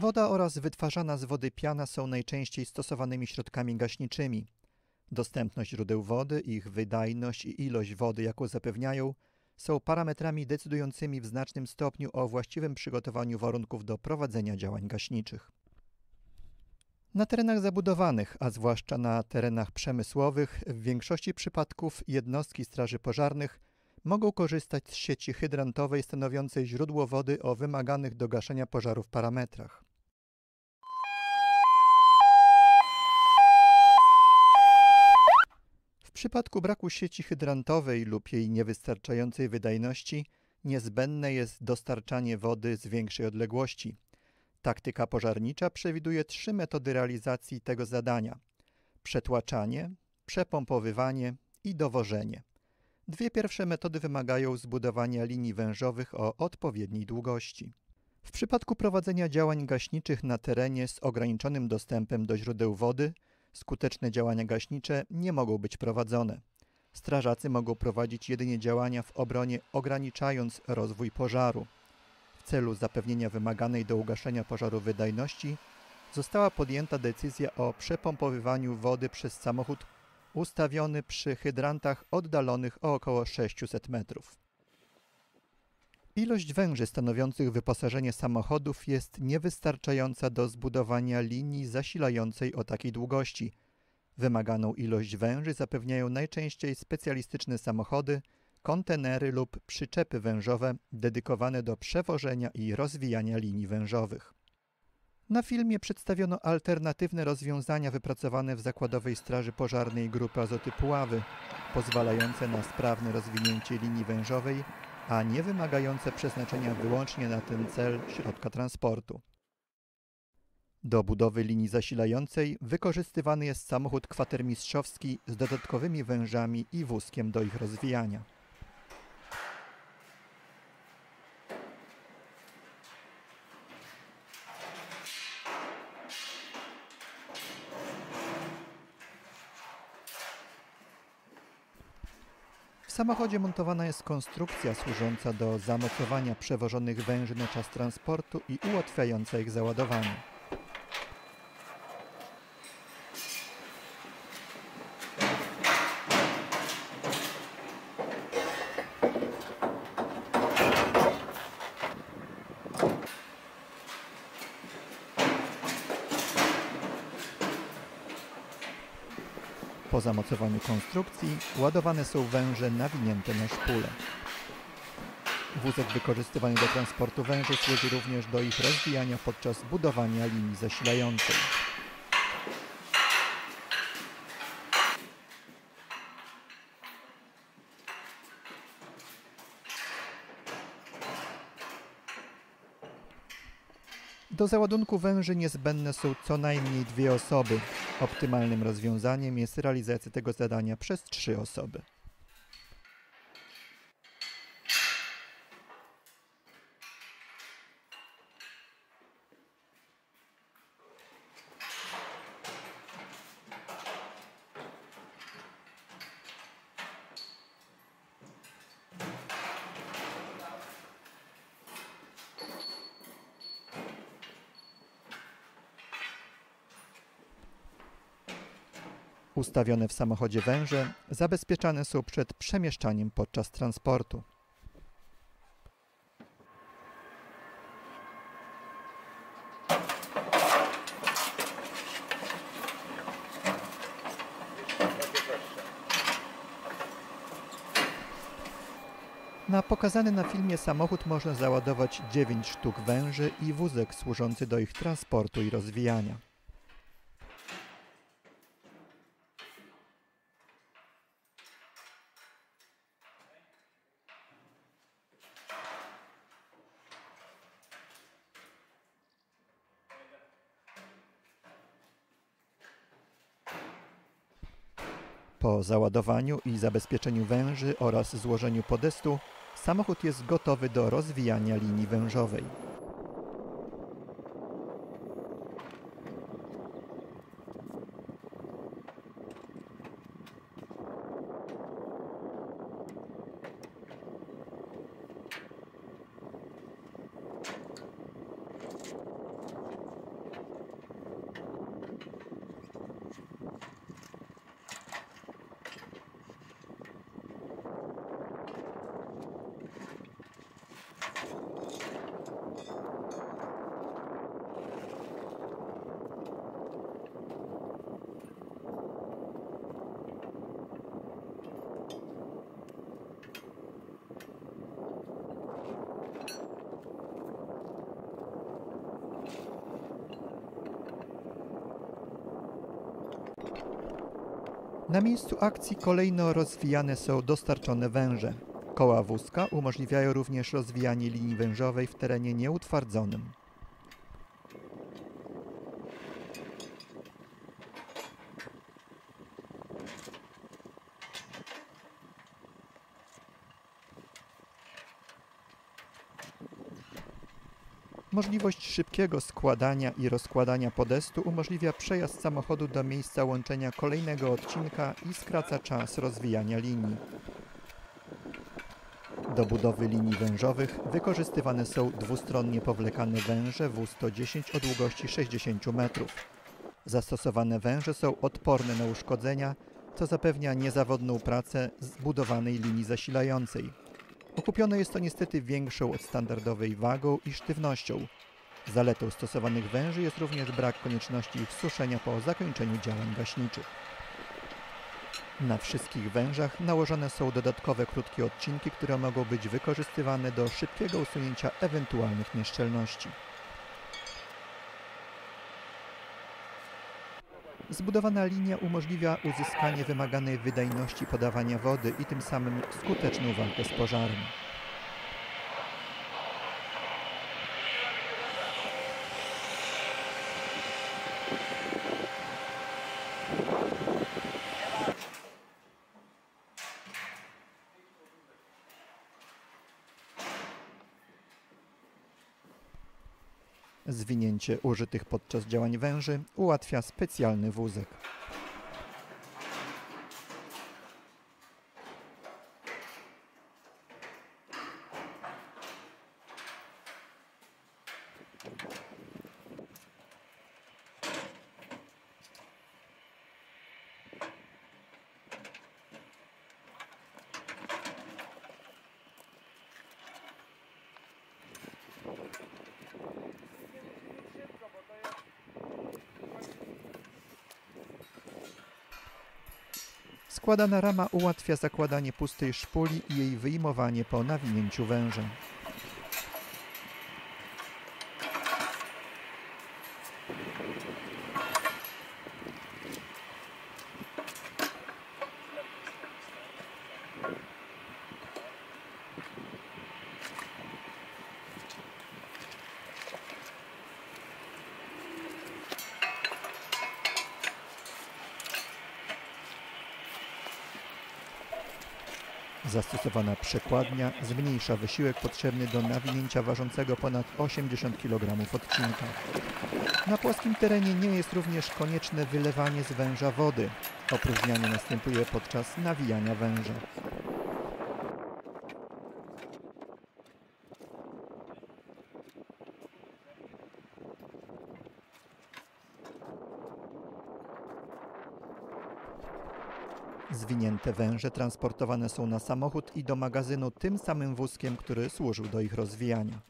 Woda oraz wytwarzana z wody piana są najczęściej stosowanymi środkami gaśniczymi. Dostępność źródeł wody, ich wydajność i ilość wody, jaką zapewniają, są parametrami decydującymi w znacznym stopniu o właściwym przygotowaniu warunków do prowadzenia działań gaśniczych. Na terenach zabudowanych, a zwłaszcza na terenach przemysłowych, w większości przypadków jednostki straży pożarnych mogą korzystać z sieci hydrantowej stanowiącej źródło wody o wymaganych do gaszenia pożarów parametrach. Przypadku braku sieci hydrantowej lub jej niewystarczającej wydajności niezbędne jest dostarczanie wody z większej odległości. Taktyka pożarnicza przewiduje trzy metody realizacji tego zadania: przetłaczanie, przepompowywanie i dowożenie. Dwie pierwsze metody wymagają zbudowania linii wężowych o odpowiedniej długości. W przypadku prowadzenia działań gaśniczych na terenie z ograniczonym dostępem do źródeł wody, skuteczne działania gaśnicze nie mogą być prowadzone. Strażacy mogą prowadzić jedynie działania w obronie, ograniczając rozwój pożaru. W celu zapewnienia wymaganej do ugaszenia pożaru wydajności została podjęta decyzja o przepompowywaniu wody przez samochód ustawiony przy hydrantach oddalonych o około 600 metrów. Ilość węży stanowiących wyposażenie samochodów jest niewystarczająca do zbudowania linii zasilającej o takiej długości. Wymaganą ilość węży zapewniają najczęściej specjalistyczne samochody, kontenery lub przyczepy wężowe dedykowane do przewożenia i rozwijania linii wężowych. Na filmie przedstawiono alternatywne rozwiązania wypracowane w Zakładowej Straży Pożarnej Grupy Azoty Puławy, pozwalające na sprawne rozwinięcie linii wężowej, a nie wymagające przeznaczenia wyłącznie na ten cel środka transportu. Do budowy linii zasilającej wykorzystywany jest samochód kwatermistrzowski z dodatkowymi wężami i wózkiem do ich rozwijania. Samochodzie montowana jest konstrukcja służąca do zamocowania przewożonych węży na czas transportu i ułatwiająca ich załadowanie. Po zamocowaniu konstrukcji ładowane są węże nawinięte na szpule. Wózek wykorzystywany do transportu węży służy również do ich rozwijania podczas budowania linii zasilającej. Do załadunku węży niezbędne są co najmniej dwie osoby. Optymalnym rozwiązaniem jest realizacja tego zadania przez trzy osoby. Ustawione w samochodzie węże zabezpieczane są przed przemieszczaniem podczas transportu. Na pokazany na filmie samochód można załadować 9 sztuk węży i wózek służący do ich transportu i rozwijania. Po załadowaniu i zabezpieczeniu węży oraz złożeniu podestu, samochód jest gotowy do rozwijania linii wężowej. Na miejscu akcji kolejno rozwijane są dostarczone węże. Koła wózka umożliwiają również rozwijanie linii wężowej w terenie nieutwardzonym. Możliwość szybkiego składania i rozkładania podestu umożliwia przejazd samochodu do miejsca łączenia kolejnego odcinka i skraca czas rozwijania linii. Do budowy linii wężowych wykorzystywane są dwustronnie powlekane węże W110 o długości 60 metrów. Zastosowane węże są odporne na uszkodzenia, co zapewnia niezawodną pracę zbudowanej linii zasilającej. Okupione jest to niestety większą od standardowej wagą i sztywnością. Zaletą stosowanych węży jest również brak konieczności ich suszenia po zakończeniu działań gaśniczych. Na wszystkich wężach nałożone są dodatkowe krótkie odcinki, które mogą być wykorzystywane do szybkiego usunięcia ewentualnych nieszczelności. Zbudowana linia umożliwia uzyskanie wymaganej wydajności podawania wody i tym samym skuteczną walkę z pożarem. Zwinięcie użytych podczas działań węży ułatwia specjalny wózek. Składana rama ułatwia zakładanie pustej szpuli i jej wyjmowanie po nawinięciu węża. Zastosowana przekładnia zmniejsza wysiłek potrzebny do nawinięcia ważącego ponad 80 kg odcinka. Na płaskim terenie nie jest również konieczne wylewanie z węża wody. Opróżnianie następuje podczas nawijania węża. Zwinięte węże transportowane są na samochód i do magazynu tym samym wózkiem, który służył do ich rozwijania.